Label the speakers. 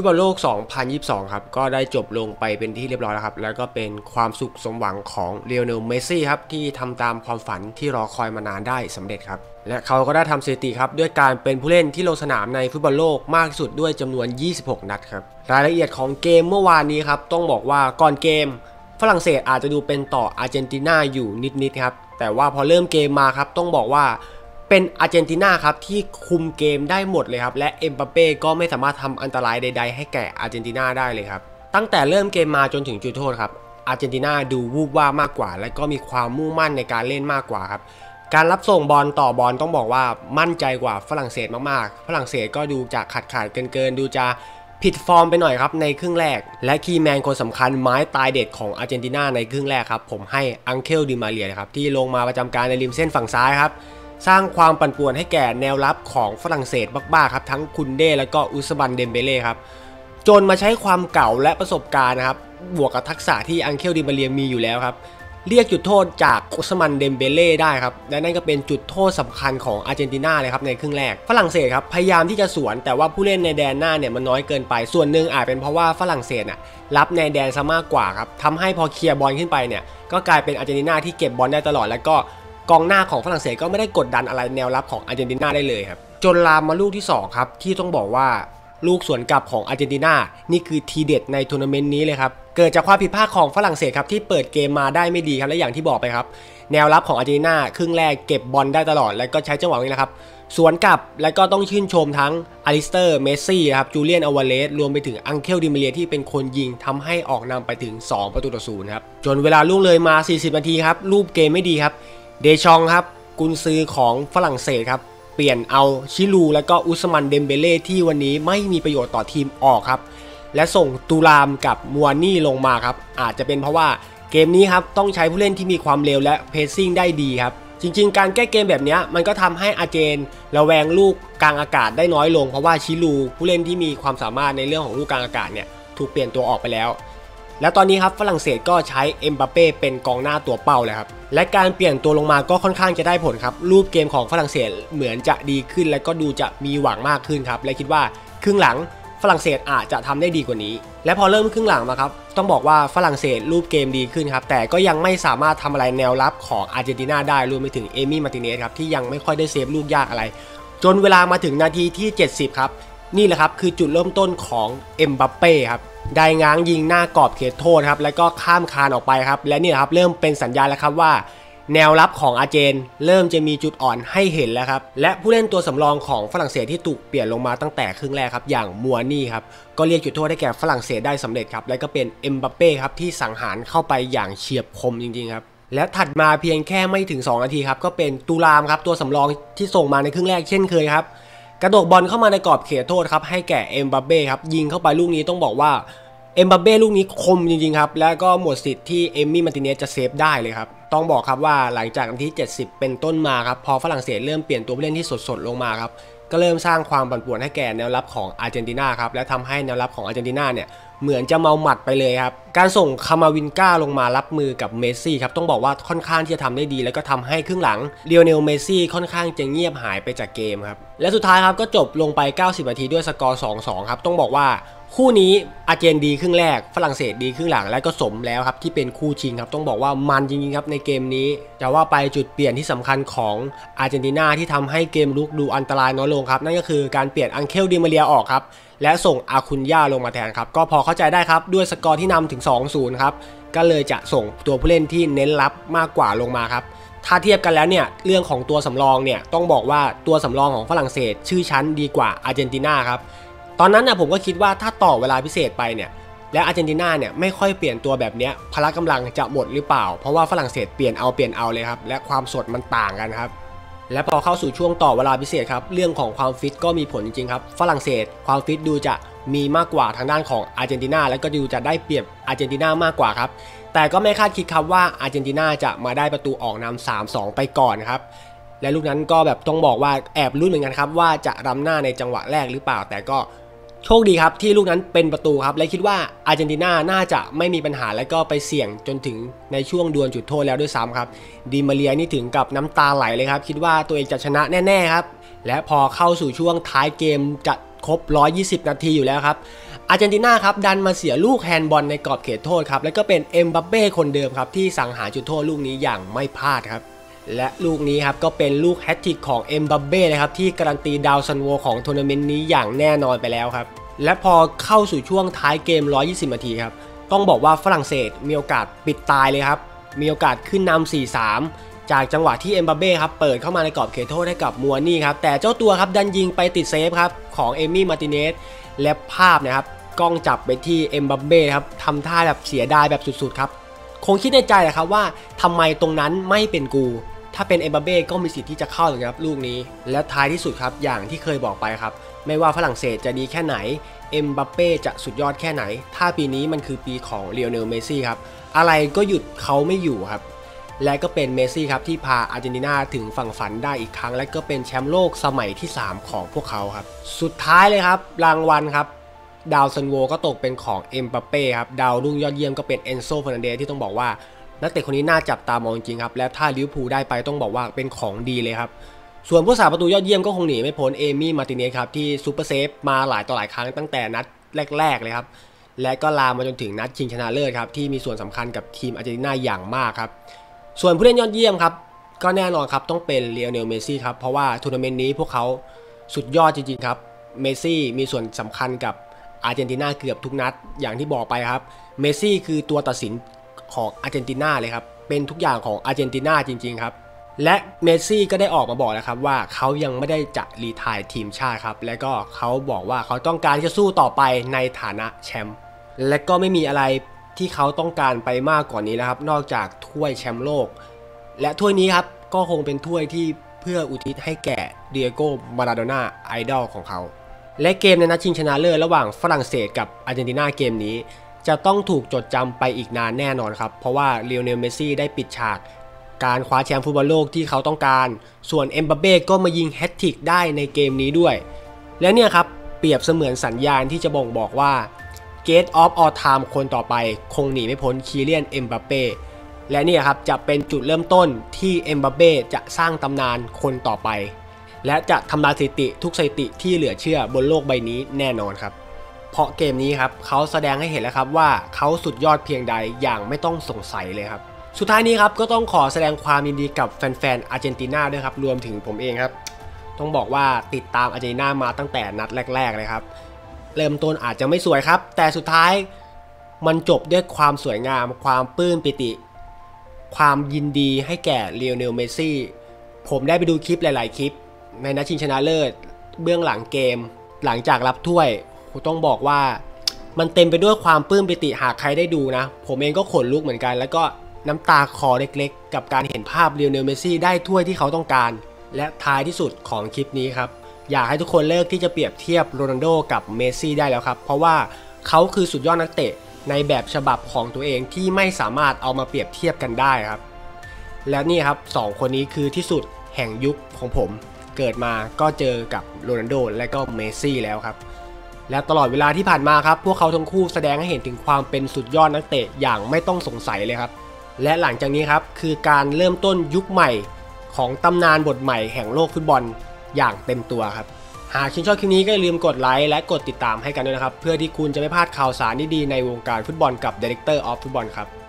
Speaker 1: ฟุตบอลโลก 2022 ครับ ก็ได้จบลงไปเป็นที่เรียบร้อยแล้วครับ แล้วก็เป็นความสุขสมหวังของเลโอเนลเมสซี่ครับ ที่ทำตามความฝันที่รอคอยมานานได้สำเร็จครับ และเขาก็ได้ทำสถิติครับ ด้วยการเป็นผู้เล่นที่ลงสนามในฟุตบอลโลกมากที่สุดด้วยจำนวน 26 นัดครับ รายละเอียดของเกมเมื่อวานนี้ครับ ต้องบอกว่าก่อนเกม ฝรั่งเศสอาจจะดูเป็นต่ออาร์เจนตินาอยู่นิดๆครับ แต่ว่าพอเริ่มเกมมาครับ ต้องบอกว่า เป็นอาร์เจนตินาครับที่คุมเกมได้หมดเลยครับ และเอ็มบัปเป้ก็ไม่สามารถทำอันตรายใด ๆ ให้แก่อาร์เจนตินาได้เลยครับ ตั้งแต่เริ่มเกมมาจนถึงจุดโทษครับอาร์เจนตินาดูวูบวาบมากกว่า และก็มีความมุ่งมั่นในการเล่นมากกว่าครับการรับส่งบอลต่อบอลต้องบอกว่ามั่นใจกว่าฝรั่งเศสมากๆ ฝรั่งเศสก็ดูจะขาดขาดเกินเกินดูจะผิดฟอร์มไปหน่อยครับในครึ่งแรก และ key man คนสำคัญไม้ตายเด็ดของอาร์เจนตินาในครึ่งแรกครับผมให้อังเคลดิมาเรียครับที่ลงมาประจำการในริมเส้นฝั่งซ้ายครับ สร้างความปั่นป่วนให้แก่แนวรับของฝรั่งเศสมากๆครับ ทั้งคุนเด้แล้วก็อุสมันเดมเบเล่ครับ จนมาใช้ความเก๋าและประสบการณ์นะครับ บวกกับทักษะที่อังเคลดิมาเรียมีอยู่แล้วครับ เรียกจุดโทษจากอุสมันเดมเบเล่ได้ครับ และนั่นก็เป็นจุดโทษสำคัญของอาร์เจนตินาเลยครับในครึ่งแรก ฝรั่งเศสครับพยายามที่จะสวนแต่ว่าผู้เล่นในแดนหน้าเนี่ยมันน้อยเกินไป ส่วนหนึ่งอาจเป็นเพราะว่าฝรั่งเศสน่ะรับในแดนซะมากกว่าครับทำให้พอเคลียร์บอลขึ้นไปเนี่ยก็กลายเป็นอาร์เจนตินาที่เก็บบอลได้ตลอดแล้วก็ กองหน้าของฝรั่งเศสก็ไม่ได้กดดันอะไรแนวรับของอาร์เจนตินาได้เลยครับ จนลามมาลูกที่ 2 ครับ ที่ต้องบอกว่าลูกสวนกลับของอาร์เจนตินา นี่คือทีเด็ดในทัวร์นาเมนต์นี้เลยครับ เกิดจากความผิดพลาดของฝรั่งเศสครับที่เปิดเกมมาได้ไม่ดีครับ และอย่างที่บอกไปครับ แนวรับของอาร์เจนตินาครึ่งแรกเก็บบอลได้ตลอด แล้วก็ใช้จังหวะนี้นะครับ สวนกลับแล้วก็ต้องชื่นชมทั้งอลิสเตอร์ เมสซี่ครับ จูเลียน อัลวาเรซ รวมไปถึงอังเคลดิมาเรียที่เป็นคนยิงทำให้ออกนำไปถึง 2 ประตูต่อศูนย์ครับ จนเวลาล่วงเลยมา 40 นาทีครับ รูปเกมไม่ดีครับ เดชองครับกุนซือของฝรั่งเศสครับ เปลี่ยนเอาชิลูและก็อุสมันเดมเบเล่ที่วันนี้ไม่มีประโยชน์ต่อทีมออกครับ และส่งตูรามกับมัวนี่ลงมาครับ อาจจะเป็นเพราะว่าเกมนี้ครับต้องใช้ผู้เล่นที่มีความเร็วและเพซซิ่งได้ดีครับ จริง ๆ การแก้เกมแบบนี้มันก็ทำให้อาเจนระแวงลูกกลางอากาศได้น้อยลง เพราะว่าชิลูผู้เล่นที่มีความสามารถในเรื่องของลูกกลางอากาศเนี่ยถูกเปลี่ยนตัวออกไปแล้ว แล้วตอนนี้ครับฝรั่งเศสก็ใช้เอ็มบัปเป้เป็นกองหน้าตัวเป้าเลยครับและการเปลี่ยนตัวลงมาก็ค่อนข้างจะได้ผลครับ รูปเกมของฝรั่งเศสเหมือนจะดีขึ้น และก็ดูจะมีหวังมากขึ้นครับและคิดว่าครึ่งหลังฝรั่งเศสอาจจะทำได้ดีกว่านี้ และพอเริ่มครึ่งหลังมาครับ ต้องบอกว่าฝรั่งเศสรูปเกมดีขึ้นครับ แต่ก็ยังไม่สามารถทำอะไรแนวรับของอาร์เจนตินาได้ รวมไปถึงเอมี่มาติเนสครับ ที่ยังไม่ค่อยได้เซฟลูกยากอะไร จนเวลามาถึงนาทีที่ 70 ครับ นี่แหละครับคือจุดเริ่มต้นของเอ็มบัปเป้ครับได้ง้างยิงหน้ากรอบเขตโทษครับแล้วก็ข้ามคานออกไปครับและนี่ครับเริ่มเป็นสัญญาณแล้วครับว่า แนวรับของอาเจน เริ่มจะมีจุดอ่อนให้เห็นแล้วครับและผู้เล่นตัวสำรองของฝรั่งเศสที่ถูกเปลี่ยนลงมาตั้งแต่ครึ่งแรกครับอย่างมัวนี่ครับก็เรียกจุดโทษได้แก่ฝรั่งเศสได้สำเร็จครับและก็เป็นเอ็มบัปเป้ครับที่สังหารเข้าไปอย่างเฉียบคมจริงๆครับและถัดมาเพียงแค่ไม่ถึง 2 นาทีครับก็เป็นตูรามครับตัวสำรองที่ส่งมาในครึ่งแรกเช่นเคยครับ กระดกบอลเข้ามาในกรอบเขตโทษครับให้แก่เอ็มบัปเป้ครับยิงเข้าไปลูกนี้ต้องบอกว่าเอ็มบัปเป้ลูกนี้คมจริงๆครับ แล้วก็หมดสิทธิ์ที่เอมมี่มาติเนสจะเซฟได้เลยครับ ต้องบอกครับว่าหลังจากนาที70 เป็นต้นมาครับ พอฝรั่งเศสเริ่มเปลี่ยนตัวผู้เล่นที่สดๆ ลงมาครับ ก็เริ่มสร้างความปั่นป่วนให้แก่แนวรับของอาร์เจนตินาครับ และทำให้แนวรับของอาร์เจนตินาเนี่ย เหมือนจะเมาหมัดไปเลยครับ การส่งคามาวินก้าลงมารับมือกับเมสซี่ครับต้องบอกว่าค่อนข้างที่จะทำได้ดี แล้วก็ทำให้ครึ่งหลังเลโอเนลเมสซี่ค่อนข้างจะเงียบหายไปจากเกมครับและสุดท้ายครับก็จบลงไป 90 นาทีด้วยสกอร์ 2-2 ครับต้องบอกว่า คู่นี้อาร์เจนดีครึ่งแรก ฝรั่งเศสดีครึ่งหลัง และก็สมแล้วครับที่เป็นคู่ชิงครับ ต้องบอกว่ามันจริงๆครับในเกมนี้จะว่าไปจุดเปลี่ยนที่สำคัญของอาร์เจนตินาที่ทำให้เกมรุกดูอันตรายน้อยลงครับ นั่นก็คือการเปลี่ยนอังเคลดิมาเรียออกครับ และส่งอาคุนย่าลงมาแทนครับ ก็พอเข้าใจได้ครับด้วยสกอร์ที่นำถึง 2-0 ครับ ก็เลยจะส่งตัวผู้เล่นที่เน้นรับมากกว่าลงมาครับถ้าเทียบกันแล้วเนี่ยเรื่องของตัวสำรองเนี่ยต้องบอกว่าตัวสำรองของฝรั่งเศส ชื่อชั้นดีกว่าอาร์เจนตินาครับ ตอนนั้นนะผมก็คิดว่าถ้าต่อเวลาพิเศษไปเนี่ยและอาร์เจนตินาเนี่ยไม่ค่อยเปลี่ยนตัวแบบนี้พละกำลังจะหมดหรือเปล่า เพราะว่าฝรั่งเศสเปลี่ยนเอาเปลี่ยนเอาเลยครับและความสดมันต่างกันครับและพอเข้าสู่ช่วงต่อเวลาพิเศษครับเรื่องของความฟิตก็มีผลจริงๆครับฝรั่งเศสความฟิตดูจะมีมากกว่าทางด้านของอาร์เจนตินาและก็ดูจะได้เปรียบอาร์เจนตินามากกว่าครับแต่ก็ไม่คาดคิดครับว่าอาร์เจนตินาจะมาได้ประตูออกนำ3-2 ไปก่อนครับและลูกนั้นก็แบบต้องบอกว่าแอบรุ้นเหมือนกันครับว่าจะรำหน้าในจังหวะแรกหรือเปล่า แต่ก็ โชคดีครับที่ลูกนั้นเป็นประตูครับ และคิดว่าอาร์เจนตินาน่าจะไม่มีปัญหาและก็ไปเสี่ยงจนถึงในช่วงดวลจุดโทษแล้วด้วยซ้ำครับดีมาเรียนี่ถึงกับน้ำตาไหลเลยครับ คิดว่าตัวเองจะชนะแน่ๆครับ และพอเข้าสู่ช่วงท้ายเกมจะครบ 120 นาทีอยู่แล้วครับอาร์เจนตินาครับดันมาเสียลูกแฮนด์บอลในกรอบเขตโทษครับแล้วก็เป็นเอ็มบัปเป้คนเดิมครับที่สังหารจุดโทษลูกนี้อย่างไม่พลาดครับ และลูกนี้ครับก็เป็นลูกแฮตทริกของเอ็มบัปเป้เลยครับที่การันตีดาวซัลโวของทัวร์นาเมนต์นี้อย่างแน่นอนไปแล้วครับ และพอเข้าสู่ช่วงท้ายเกม 120 นาทีครับ ต้องบอกว่าฝรั่งเศสมีโอกาสปิดตายเลยครับ มีโอกาสขึ้นนำ 4-3 จากจังหวะที่เอ็มบัปเป้ครับเปิดเข้ามาในกรอบเขตโทษให้กับมัวนี่ครับแต่เจ้าตัวครับดันยิงไปติดเซฟครับของเอมี่มาติเนสและภาพนะครับกล้องจับไปที่เอ็มบัปเป้ครับทำท่าแบบเสียดายแบบสุดๆครับคงคิดในใจแหละครับว่าทำไมตรงนั้นไม่เป็นกู ถ้าเป็นเอ็มบัปเป้ก็มีสิทธิ์ที่จะเข้าเลยครับลูกนี้ และท้ายที่สุดครับอย่างที่เคยบอกไปครับ ไม่ว่าฝรั่งเศสจะดีแค่ไหนเอ็มบัปเป้จะสุดยอดแค่ไหน ถ้าปีนี้มันคือปีของเลโอเนลเมสซี่ครับ อะไรก็หยุดเขาไม่อยู่ครับ และก็เป็นเมสซี่ครับที่พาอาร์เจนตินาถึงฝั่งฝันได้อีกครั้ง และก็เป็นแชมป์โลกสมัยที่ 3 ของพวกเขาครับ สุดท้ายเลยครับ รางวัลครับ ดาวซัลโวก็ตกเป็นของเอ็มบัปเป้ครับ ดาวรุ่งยอดเยี่ยมก็เป็นเอนโซเฟอร์นันเดสที่ต้องบอกว่า นักเตะคนนี้น่าจับตามองจริงครับ และถ้าลิเวอร์พูลได้ไปต้องบอกว่าเป็นของดีเลยครับ ส่วนผู้รักษาประตูยอดเยี่ยมก็คงหนีไม่พ้นเอมี่มาติเนสครับที่ super save มาหลายต่อหลายครั้งตั้งแต่นัดแรก ๆ เลยครับ และก็ลามมาจนถึงนัดชิงชนะเลิศครับที่มีส่วนสำคัญกับทีมอาร์เจนตินาอย่างมากครับส่วนผู้เล่นยอดเยี่ยมครับก็แน่นอนครับต้องเป็นเลโอเนลเมสซี่ครับเพราะว่าทัวร์นาเมนต์นี้พวกเขาสุดยอดจริงๆครับเมสซี่มีส่วนสำคัญกับอาร์เจนตินาเกือบทุกนัดอย่างที่บอกไปครับ เมสซี่คือตัวตัดสิน ของอาร์เจนตินาเลยครับ เป็นทุกอย่างของอาร์เจนตินาจริง ๆ ครับ และเมสซี่ก็ได้ออกมาบอกแล้วครับว่าเขายังไม่ได้จะ retire ทีมชาติครับ และก็เขาบอกว่าเขาต้องการจะสู้ต่อไปในฐานะแชมป์ และก็ไม่มีอะไรที่เขาต้องการไปมากกว่านี้แล้วครับ นอกจากถ้วยแชมป์โลก และถ้วยนี้ครับก็คงเป็นถ้วยที่เพื่ออุทิศให้แก่ดิเอโก้ มาราโดน่า ไอดอลของเขา และเกมในนัดชิงชนะเลิศระหว่างฝรั่งเศสกับอาร์เจนตินาเกมนี้ จะต้องถูกจดจำไปอีกนานแน่นอนครับ เพราะว่าเลโอเนลเมสซี่ได้ปิดฉาก การคว้าแชมป์ฟุตบอลโลกที่เขาต้องการ ส่วนเอ็มบัปเป้ก็มายิงแฮตทริกได้ในเกมนี้ด้วย และเนี่ยครับ เปรียบเสมือนสัญญาณที่จะบ่งบอกว่า Gate of All Time คนต่อไป คงหนีไม่พ้นคีเลียนเอ็มบัเป้และนี่ครับจะเป็นจุดเริ่มต้นที่เอ็มบัเป้จะสร้างตำนานคนต่อไป และจะทำลายสถิติทุกสถิติที่เหลือเชื่อบนโลกใบนี้แน่นอนครับ เพราะเกมนี้ครับเขาแสดงให้เห็นแล้วครับว่าเขาสุดยอดเพียงใดอย่างไม่ต้องสงสัยเลยครับสุดท้ายนี้ครับก็ต้องขอแสดงความยินดีกับแฟนๆอาร์เจนตินาด้วยครับรวมถึงผมเองครับ ต้องบอกว่าติดตามอาร์เจนตินามาตั้งแต่นัดแรก ๆ เลยครับ เริ่มต้นอาจจะไม่สวยครับ แต่สุดท้ายมันจบด้วยความสวยงาม ความปลื้มปิติ ความยินดีให้แก่เลโอเนลเมสซี่ผมได้ไปดูคลิปหลาย ๆ คลิป ในนัดชิงชนะเลิศ เบื้องหลังเกม หลังจากรับถ้วย ผมต้องบอกว่ามันเต็มไปด้วยความปลื้มปิติหากใครได้ดูนะ ผมเองก็ขนลุกเหมือนกัน แล้วก็น้ำตาคลอเล็กๆ กับการเห็นภาพเลโอเนลเมสซี่ได้ถ้วยที่เขาต้องการ และท้ายที่สุดของคลิปนี้ครับ อยากให้ทุกคนเลิกที่จะเปรียบเทียบโรนัลโดกับเมซี่ได้แล้วครับ เพราะว่าเขาคือสุดยอดนักเตะในแบบฉบับของตัวเองที่ไม่สามารถเอามาเปรียบเทียบกันได้ครับ และนี่ครับสองคนนี้คือที่สุดแห่งยุคของผม เกิดมาก็เจอกับโรนัลโดและก็เมซี่แล้วครับ และตลอดเวลาที่ผ่านมาครับ พวกเขาทั้งคู่แสดงให้เห็นถึงความเป็นสุดยอดนักเตะอย่างไม่ต้องสงสัยเลยครับ และหลังจากนี้ครับคือการเริ่มต้นยุคใหม่ของตำนานบทใหม่แห่งโลกฟุตบอลอย่างเต็มตัวครับ หากชื่นชอบคลิปนี้ก็อย่าลืมกดไลค์และกดติดตามให้กันด้วยนะครับ เพื่อที่คุณจะไม่พลาดข่าวสารดีๆในวงการฟุตบอลกับ Director of Football ครับ